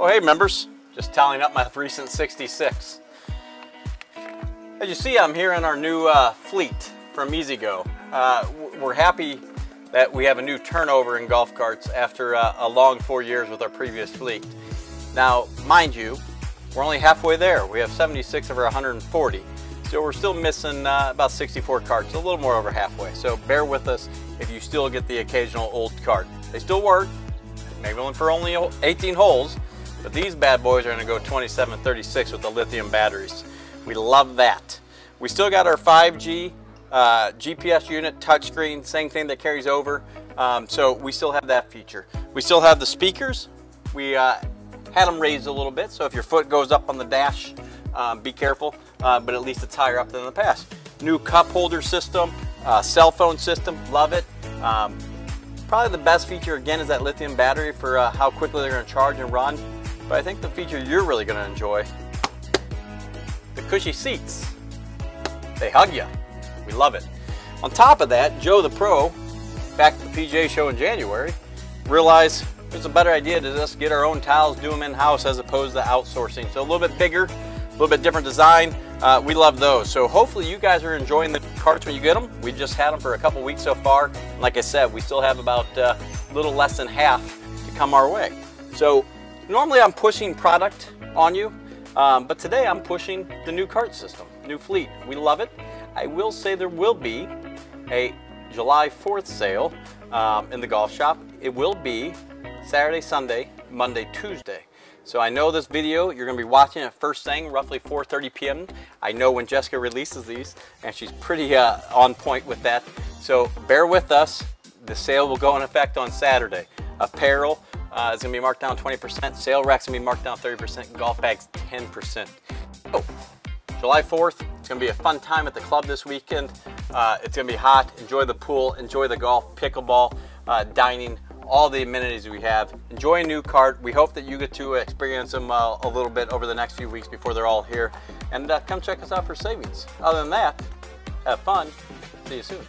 Oh hey members, just tallying up my recent 66. As you see, I'm here in our new uh, fleet from E-Z-Go. Uh, we're happy that we have a new turnover in golf carts after uh, a long four years with our previous fleet. Now, mind you, we're only halfway there. We have 76 of our 140. So we're still missing uh, about 64 carts, a little more over halfway. So bear with us if you still get the occasional old cart. They still work, maybe for only 18 holes, but these bad boys are gonna go 27, 36 with the lithium batteries. We love that. We still got our 5G uh, GPS unit, touchscreen, same thing that carries over. Um, so we still have that feature. We still have the speakers. We uh, had them raised a little bit, so if your foot goes up on the dash, um, be careful, uh, but at least it's higher up than in the past. New cup holder system, uh, cell phone system, love it. Um, probably the best feature again is that lithium battery for uh, how quickly they're gonna charge and run. But I think the feature you're really gonna enjoy, the cushy seats. They hug you. We love it. On top of that, Joe the Pro, back at the PGA show in January, realized it's a better idea to just get our own towels, do them in-house as opposed to outsourcing. So a little bit bigger, a little bit different design. Uh, we love those. So hopefully you guys are enjoying the carts when you get them. We just had them for a couple weeks so far. And like I said, we still have about a uh, little less than half to come our way. So normally I'm pushing product on you, um, but today I'm pushing the new cart system, new fleet. We love it. I will say there will be a July 4th sale um, in the golf shop. It will be Saturday, Sunday, Monday, Tuesday. So I know this video, you're gonna be watching it first thing, roughly 4.30 p.m. I know when Jessica releases these, and she's pretty uh, on point with that. So bear with us. The sale will go in effect on Saturday. Apparel uh, is gonna be marked down 20%, sale racks gonna be marked down 30%, golf bags 10%. Oh, July 4th, it's gonna be a fun time at the club this weekend. Uh, it's gonna be hot, enjoy the pool, enjoy the golf, pickleball, uh, dining, all the amenities we have. Enjoy a new cart. We hope that you get to experience them uh, a little bit over the next few weeks before they're all here. And uh, come check us out for savings. Other than that, have fun. See you soon.